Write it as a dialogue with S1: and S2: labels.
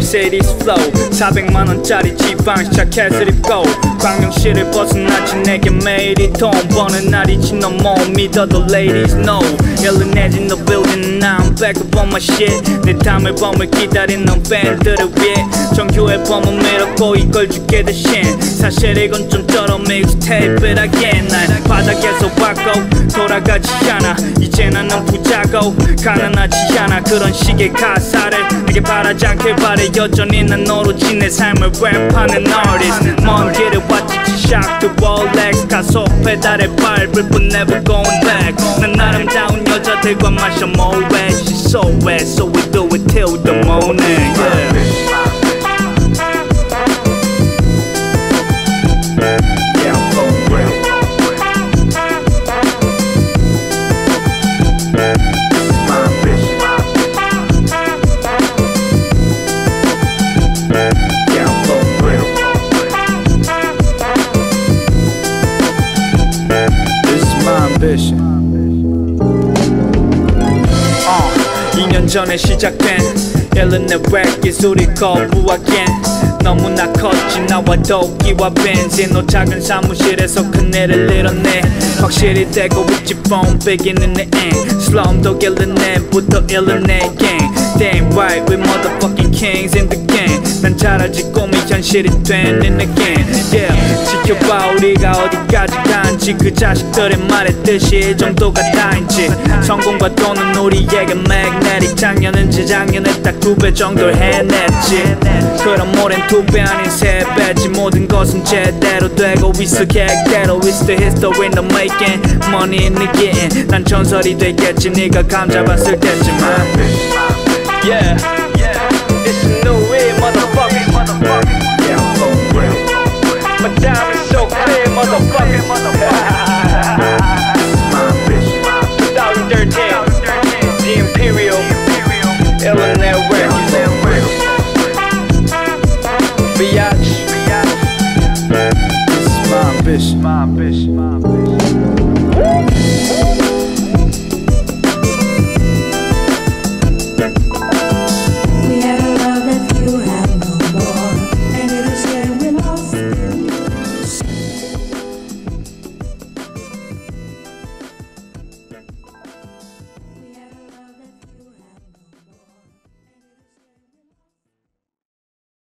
S1: flow. 400만원짜리 지방 자켓을 입고 광명시를 벗어나지 내게 매일이 돈 버는 날이지. 너못 믿어도 ladies know 열린해진 the building now I'm back up on my shit. 내 다음 앨범을 기다리는 팬들을 위해 정규 앨범은 밀었고 이걸 주게 대신 사실 이건 좀 쩔어 mixtape again 난 바닥에서 왔고 돌아가지 않아. 이제 나는 부자고 가난하지 않아. 그런 식의 가사를 내게 바라지 않길 바래. 여전히 난 오로지 내 삶을 랩하는 artist. 먼 길을 왔지 G-Shock to Rolex. 가속 페달에 밟을 뿐 never going back. 난 아름다운 여자들과 마셔 Moet She's so wet so we do it till the morning yeah.
S2: Yeah, I'm gon' rap. This is my ambition.
S1: 2년 전에 시작된 일른의 랩 기술이 거부하기엔 너무나 컸지 나와 도끼와 벤진 너 작은 사무실에서 큰 일을 이뤄내 확실히 되고 있지 phone beginning the end slum도 일른내부터 일른내 gang Damn right we motherfucking kings in the game. 난 잘 알지 꿈이 현실이 되는 again yeah 지켜봐 우리가 어디까지 간지 그 자식들의 말에 뜻이 이 정도가 다인지 성공과 돈은 우리에게 magnetic 작년은 재작년에 딱 두 배 정도 해냈지 그럼 올해는 두배 아닌 세 배지 모든 것은 제대로 되고 있어 계획대로 It's the history in the making money in the getting 난 전설이 되겠지 네가 감 잡았을 때쯤은 Yeah It's a new way motherfucker
S2: Yeah, I'm gon' rap.
S1: My diamond's so clear motherfucker
S2: This
S1: Biatch This is my ambition My ambition My ambition